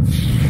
you